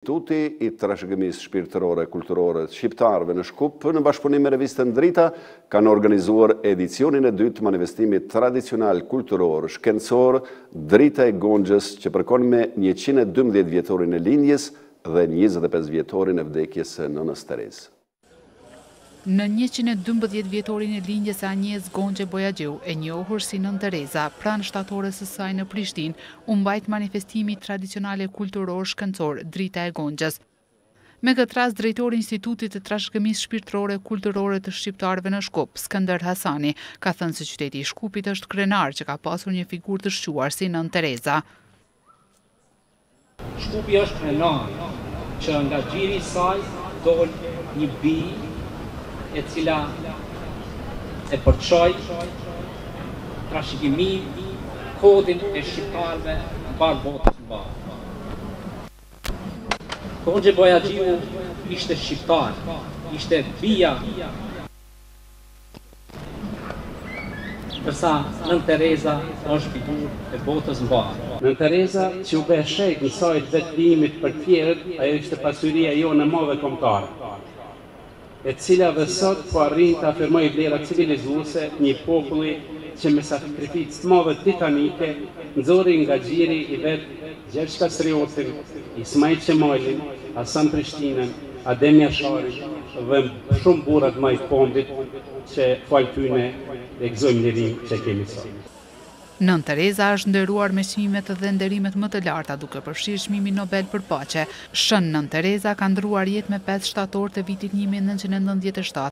Instituti i trashëgimisë shpirtërore e kulturore të shqiptarëve në Shkup, në bashkëpunim me revistën Drita, kanë organizuar edicionin e dytë të manifestimit tradicional kulturor shkencor Drita e Gonxhës që përkon me njëqind e dymbëdhjetë vjetorin e lindjes dhe njëzet e pesë vjetorin e vdekjes së Nënës Terezë. Në njëqind e dymbëdhjetë vjetorin e lindjes së Anjez Gonxhe Bojaxhiu, e njohur si Nënë Tereza, pranë shtatores së saj në Prishtinë, u mbajt manifestimi tradicional e kulturor shkencor Drita e Gonxhës. Me këtë rast drejtori i Institutit të Trashëgimisë Shpirtërore Kulturore të Shqiptarëve në Shkup, Skënder Hasani, ka thënë se qyteti i Shkupit është krenar që ka pasur një figurë të shquar si Nënë Tereza. Shkupi është krenar që nga gjiri i saj doli një bijë e cila e përçoi trashëgiminë, kodin e shqiptarëve mbarë botës mbarë. Gonxhe Bojaxhiu ishte shqiptar, ishte bija. Ndërsa Nënë Tereza është figurë e botës mbarë. Nënë Tereza që u bë shejt në sajë të vetëflijimit për të tjerët, ajo ishte pasuria jonë e madhe kombëtare, e cila dhe sot po arrin të afirmojë vlera civilizuese një populli që me sakrificë të madhe titanike nxori nga gjiri i vet Gjergj Kastriotin, Ismail Qemalin, Hasan Prishtinën, Adem Jasharin dhe shumë burra të mdhaj të kombit që falë tyne e gëzojmë lirinë që kemi sot. Nënë Tereza është nderuar me çmimet dhe nderimet më të larta duke përfshirë çmimin Nobel për Paqe. Shën Nënë Tereza ka ndrruar jetë më pesë shtator të vitit një mijë e nëntëqind e nëntëdhjetë e shtatë.